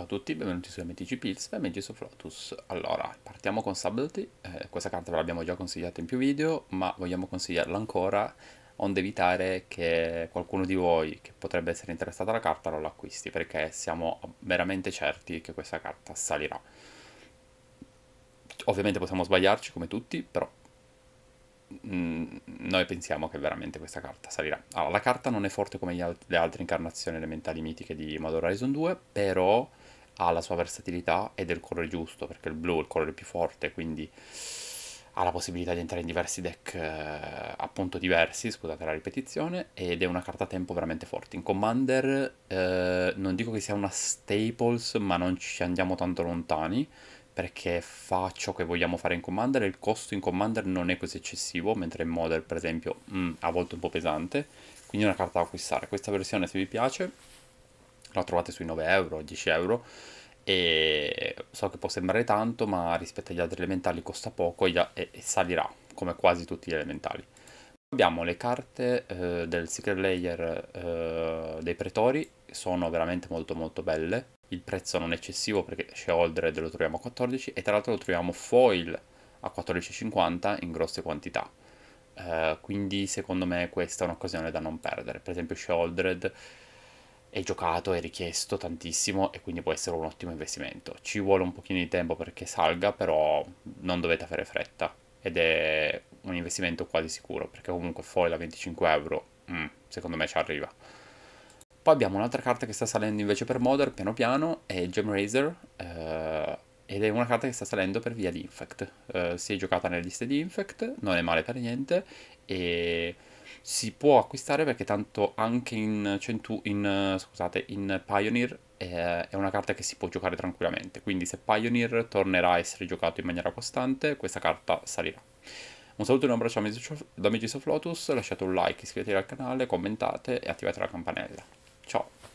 Ciao a tutti, benvenuti su MTG Pills e Magic of Lotus. Allora, partiamo con Subtlety, eh, questa carta ve l'abbiamo già consigliata in più video, ma vogliamo consigliarla ancora, onde evitare che qualcuno di voi che potrebbe essere interessato alla carta non l'acquisti, perché siamo veramente certi che questa carta salirà. Ovviamente possiamo sbagliarci come tutti, però mm, noi pensiamo che veramente questa carta salirà. Allora, la carta non è forte come le altre incarnazioni elementali mitiche di Modern Horizon 2, però ha la sua versatilità ed è il colore giusto, perché il blu è il colore più forte, quindi ha la possibilità di entrare in diversi deck eh, appunto diversi, scusate la ripetizione, ed è una carta tempo veramente forte. In Commander eh, non dico che sia una staples, ma non ci andiamo tanto lontani, perché fa ciò che vogliamo fare in Commander il costo in Commander non è così eccessivo, mentre in Modern per esempio mm, a volte un po' pesante, quindi è una carta da acquistare. Questa versione se vi piace la trovate sui 9 euro, 10 euro e so che può sembrare tanto ma rispetto agli altri elementali costa poco e, salirà come quasi tutti gli elementali. Abbiamo le carte eh, del Secret Layer eh, dei Pretori, sono veramente molto molto belle, il prezzo non è eccessivo perché Sheoldred lo troviamo a 14 e tra l'altro lo troviamo foil a 14,50 in grosse quantità. Uh, quindi secondo me questa è un'occasione da non perdere. Per esempio Sheoldred è giocato, è richiesto tantissimo e quindi può essere un ottimo investimento. Ci vuole un pochino di tempo perché salga, però non dovete avere fretta ed è un investimento quasi sicuro perché comunque foil a 25 euro, mm, secondo me ci arriva. Poi abbiamo un'altra carta che sta salendo invece per Modern piano piano, è Gem Razor, eh, ed è una carta che sta salendo per via di Infect. Eh, si è giocata nelle liste di Infect, non è male per niente, e si può acquistare perché tanto anche in, Centu- in, scusate, in Pioneer è, è una carta che si può giocare tranquillamente, quindi se Pioneer tornerà a essere giocato in maniera costante, questa carta salirà. Un saluto e un abbraccio da Magis of Lotus, lasciate un like, iscrivetevi al canale, commentate e attivate la campanella. Ciao!